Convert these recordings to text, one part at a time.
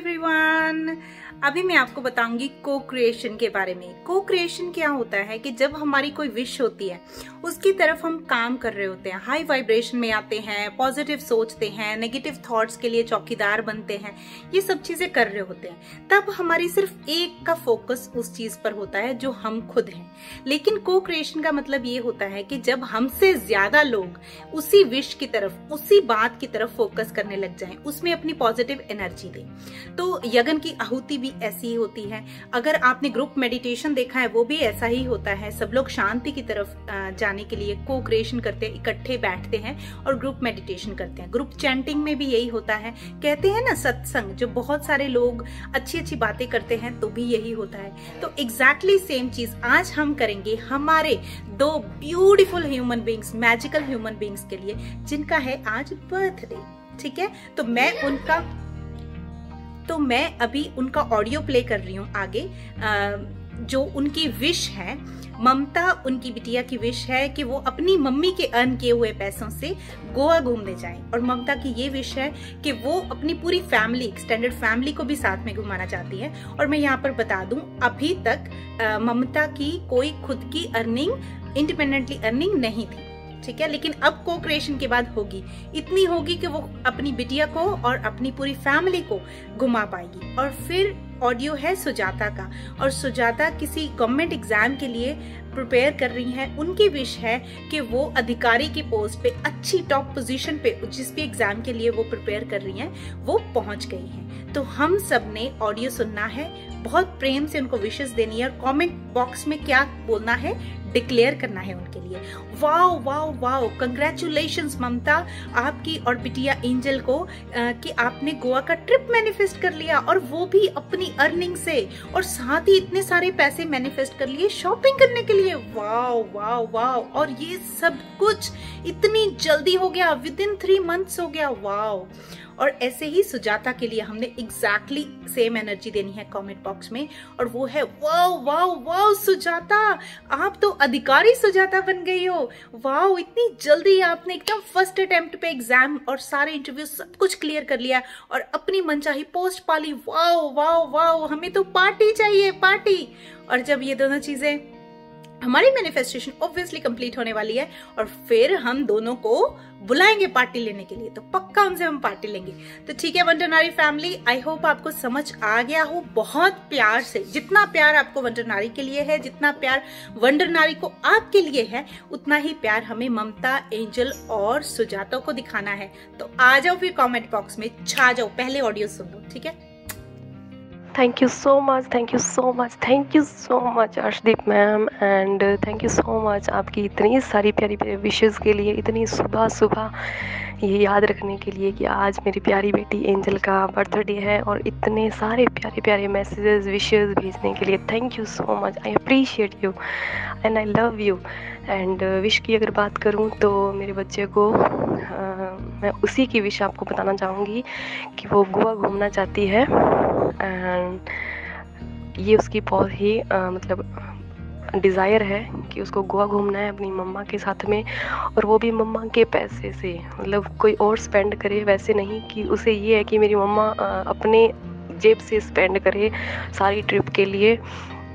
favorite everyone अभी मैं आपको बताऊँगी को क्रिएशन के बारे में। को क्रिएशन क्या होता है कि जब हमारी कोई विश होती है, उसकी तरफ़ हम काम कर रहे होते हैं। हाई वाइब्रेशन में आते हैं पॉजिटिव सोचते हैं नेगेटिव थॉट्स के लिए चौकीदार बनते हैं, ये सब चीज़ें कर रहे होते हैं। तब हमारी सिर्फ़ एक का फोकस उस चीज़ पर होता है जो हम खुद हैं। लेकिन को क्रिएशन का मतलब ये होता है कि जब हमसे ज़्यादा लोग उसी विश की तरफ़, उसी बात की तरफ़ फोकस करने लग जाए, उसमें अपनी पॉजिटिव एनर्जी दें। तो यगन की आहुति भी ऐसी ही होती है। अगर आपने ग्रुप मेडिटेशन देखा है, वो भी ऐसा ही होता है। सब लोग शांति की तरफ़ जाने के लिए को क्रिएशन करते हैं, इकट्ठे बैठते हैं और ग्रुप मेडिटेशन करते हैं। ग्रुप चैंटिंग में भी यही होता है। कहते हैं ना, सत्संग, जो बहुत सारे लोग अच्छी अच्छी बातें करते हैं तो भी यही होता है। तो एग्जैक्टली सेम चीज़ आज हम करेंगे हमारे दो beautiful human beings magical human beings के लिए, जिनका है आज बर्थडे ठीक है? तो मैं उनका तो मैं अभी उनका ऑडियो प्ले कर रही हूँ आगे। जो उनकी विश है, ममता उनकी बिटिया की विश है कि वो अपनी मम्मी के अर्न किए हुए पैसों से गोवा घूमने जाएँ। और ममता की ये विश है कि वो अपनी पूरी फैमिली एक्सटेंडेड फैमिली को भी साथ में घुमाना चाहती है। और मैं यहाँ पर बता दूँ, अभी तक ममता की कोई खुद की अर्निंग इंडिपेंडेंटली अर्निंग नहीं थी। ठीक है? लेकिन अब को क्रिएशन के बाद होगी। इतनी होगी कि वो अपनी बिटिया को और अपनी पूरी फैमिली को घुमा पाएगी। और फिर ऑडियो है सुजाता का। और सुजाता किसी गवर्नमेंट एग्ज़ाम के लिए प्रिपेयर कर रही हैं उनकी विश है कि वो अधिकारी की पोस्ट पे अच्छी टॉप पोजीशन पे जिस भी एग्ज़ाम के लिए वो प्रिपेयर कर रही हैं वो पहुँच गई हैं। तो हम सबने ऑडियो सुनना है बहुत प्रेम से उनको विशेष देनी है और कॉमेंट बॉक्स में क्या बोलना है डिक्लेयर करना है उनके लिए। Wow wow wow congratulation Mamata आपकी और बिटिया एंजल को आ, कि आपने गोवा का ट्रिप मैनिफेस्ट कर लिया और वो भी अपनी अर्निंग से और साथ ही इतने सारे पैसे मैनिफेस्ट कर लिए शॉपिंग करने के लिए वाओ वाओ वाओ। और ये सब कुछ इतनी जल्दी हो गया विद इन थ्री मंथ्स हो गया, वाओ। और ऐसे ही सुजाता के लिए हमने एग्जैक्टली सेम एनर्जी देनी है कमेंट बॉक्स में। और वो है, वाओ वाओ वाओ, सुजाता, आप तो अधिकारी सुजाता बन गई हो। वाओ, इतनी जल्दी आपने एकदम फ़र्स्ट अटेम्प्ट पे एग्ज़ाम और सारे इंटरव्यू सब कुछ क्लियर कर लिया। और अपनी मनचाही पोस्ट पाली। वाओ वाओ वाओ, हमें तो पार्टी चाहिए पार्टी और जब ये दोनों चीज़ें हमारी मैनिफेस्टेशन ऑब्वियसली कंप्लीट होने वाली है और फिर हम दोनों को बुलाएँगे पार्टी लेने के लिए तो पक्का उनसे हम पार्टी लेंगे। तो ठीक है वंडरनारी फैमिली आई होप आपको समझ आ गया हो, बहुत प्यार से, जितना प्यार आपको वंडरनारी के लिए है, जितना प्यार वंडरनारी को आपके लिए है, उतना ही प्यार हमें ममता, एंजल और सुजाता को दिखाना है। तो आ जाओ फिर कॉमेंट बॉक्स में, छा जाओ, पहले ऑडियो सुन लो, ठीक है? Thank you so much thank you so much thank you so much Arshdeep ma'am and thank you so much आपकी इतनी सारी प्यारी प्यारी विशेज़ के लिए इतनी सुबह सुबह ये याद रखने के लिए कि आज मेरी प्यारी बेटी एंजल का बर्थडे है और इतने सारे प्यारे प्यारे मैसेजेस विशेज़ भेजने के लिए thank you so much I appreciate you and I love you and wish की अगर बात करूँ तो मेरे बच्चे को आ, मैं उसी की विश आपको बताना चाहूँगी कि वो गोवा घूमना चाहती है। एंड ये उसकी बहुत ही आ, मतलब डिज़ायर है कि उसको गोवा घूमना है अपनी मम्मा के साथ में और वो भी मम्मा के पैसे से। मतलब कोई और स्पेंड करे वैसे नहीं कि उसे ये है कि मेरी मम्मा अपने जेब से स्पेंड करे सारी ट्रिप के लिए।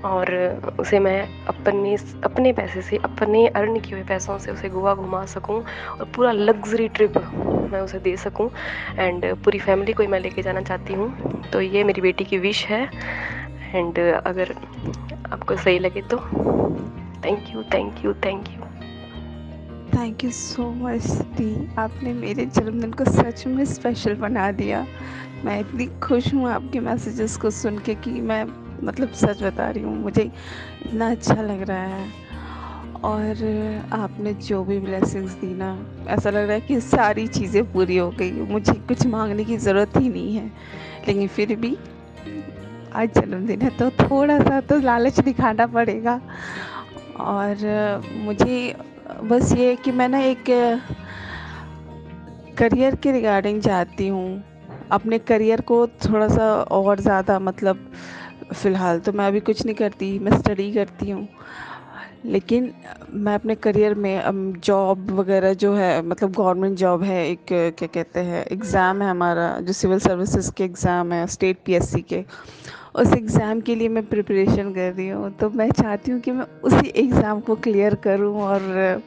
और उसे मैं अपने अपने पैसे से, अपने अर्न किए हुए पैसों से उसे गोवा घुमा सकूँ और पूरा लग्जरी ट्रिप मैं उसे दे सकूँ। एंड पूरी फैमिली को ही मैं लेके जाना चाहती हूँ। तो ये मेरी बेटी की विश है। एंड अगर आपको सही लगे तो thank you thank you thank you thank you so much दी आपने मेरे जन्मदिन को सच में स्पेशल बना दिया। मैं इतनी खुश हूँ आपके मैसेजेस को सुन के कि मैं मतलब सच बता रही हूँ, मुझे इतना अच्छा लग रहा है। और आपने जो भी ब्लेसिंग्स दी ना, ऐसा लग रहा है कि सारी चीज़ें पूरी हो गई मुझे कुछ मांगने की ज़रूरत ही नहीं है। लेकिन फिर भी आज जन्मदिन है तो थोड़ा सा तो लालच दिखाना पड़ेगा। और मुझे बस ये कि मैं ना एक करियर के रिगार्डिंग चाहती हूँ। अपने करियर को थोड़ा सा और ज़्यादा मतलब फ़िलहाल तो मैं अभी कुछ नहीं करती, मैं स्टडी करती हूँ। लेकिन मैं अपने करियर में अब जॉब वगैरह जो है मतलब गवर्नमेंट जॉब है, एक, क्या कहते हैं एग्ज़ाम है हमारा, जो सिविल सर्विसेज़ के एग्ज़ाम है स्टेट पीएससी के, उस एग्ज़ाम के लिए मैं प्रिपरेशन कर रही हूँ। तो मैं चाहती हूँ कि मैं उसी एग्ज़ाम को क्लियर करूँ और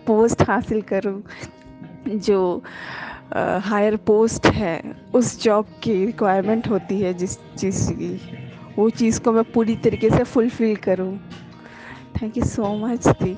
पोस्ट हासिल करूँ, जो हायर पोस्ट है, उस जॉब की रिक्वायरमेंट होती है जिस चीज़ की वो चीज़ को मैं पूरी तरीके से फुलफ़िल करूँ। Thank you so much the